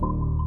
you